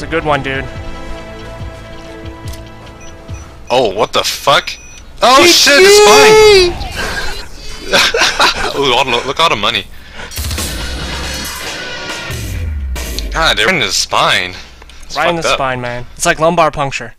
That's a good one, dude. Oh, what the fuck? Oh shit, it's fine! Ooh, all- look all the money. God, they're in his spine. It's Right in the up. spine, man. It's like lumbar puncture.